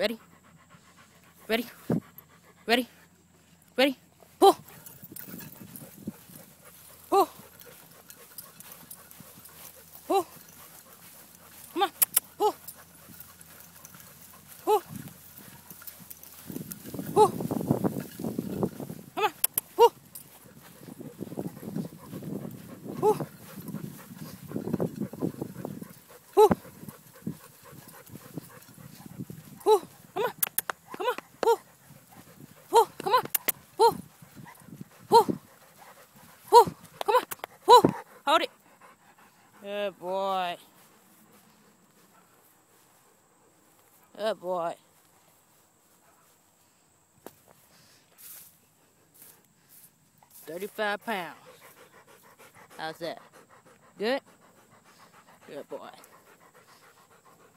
Ready? Ready? Ready? Ready? Pull! Pull! Pull! Come on! Pull! Pull! Pull! Come on! Pull! Pull! Pull! Pull! Come on! Come on! Pull! Pull! Come on! Pull! Pull! Pull! Come on! Pull! Hold it! Good boy. Good boy. Thirty-five pounds. How's that? Good? Good boy.